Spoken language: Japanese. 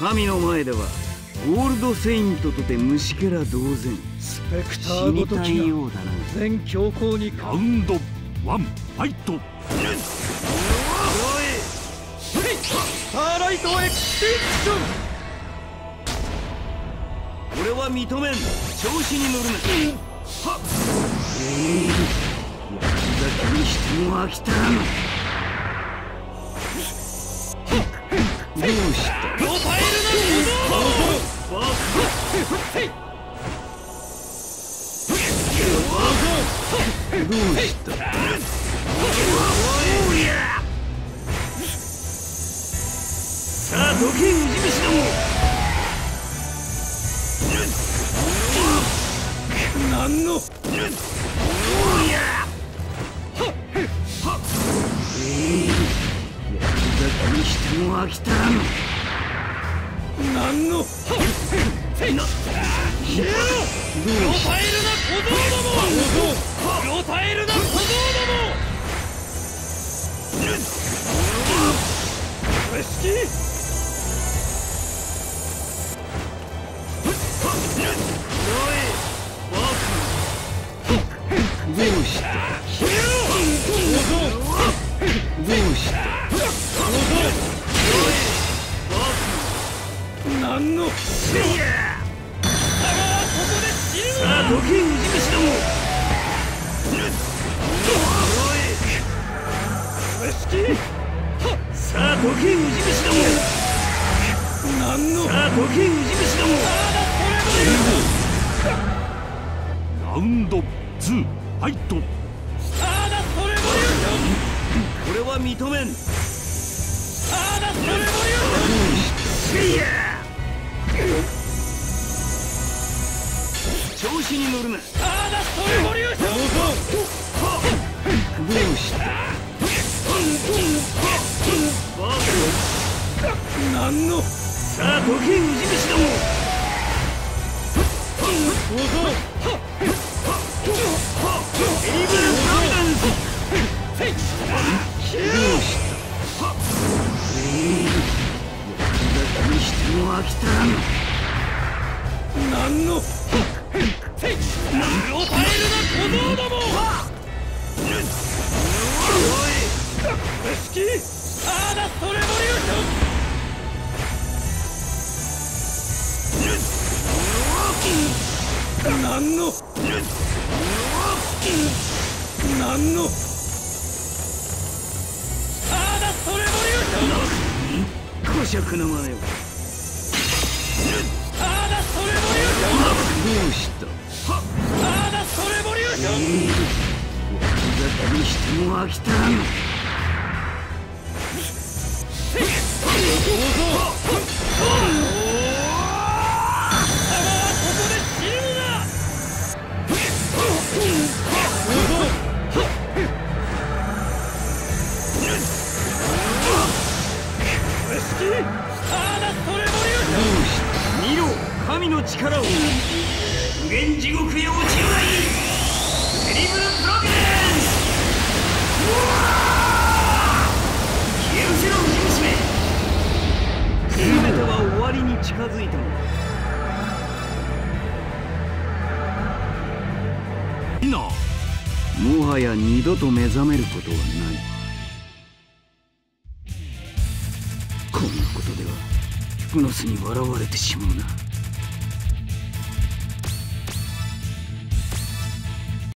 神の前ではゴールドセイントとて虫けら同然スペクターごときよう。だな全強行にラウンドワンファイトス!ターライトエクスティクション!俺は認めん。調子に乗るな。はっ。ええー、焼き酒にしても飽きたらん。どうした何の？にしても飽きたらん何のなどうしたえるな小僧ども！ロタエルな小僧どもレスキ死ぬさあどけウジ虫ども。さあどけウジ虫ども何の？さあどけウジ虫ども。ラウンドツーファイトスターダストレボリューション俺は認めん。スターダストレボリュー。ションせいや調子に乗るな。スターダストレボリューションどうした何のさあどけウジ虫どもな小僧どもレスキースターダストレボリューション何の何のスターダストレボリューション古色の真似をスターダストレボリューションどうし。たストレボリューション焼き酒にしても飽きたらん貴様はここで死ぬなレスキースターダストレボリューションどうした見ろ神の力を無限地獄へ落ちるがいい近づいたのだいな。もはや二度と目覚めることはない。こんなことではフクノスに笑われてしまうな。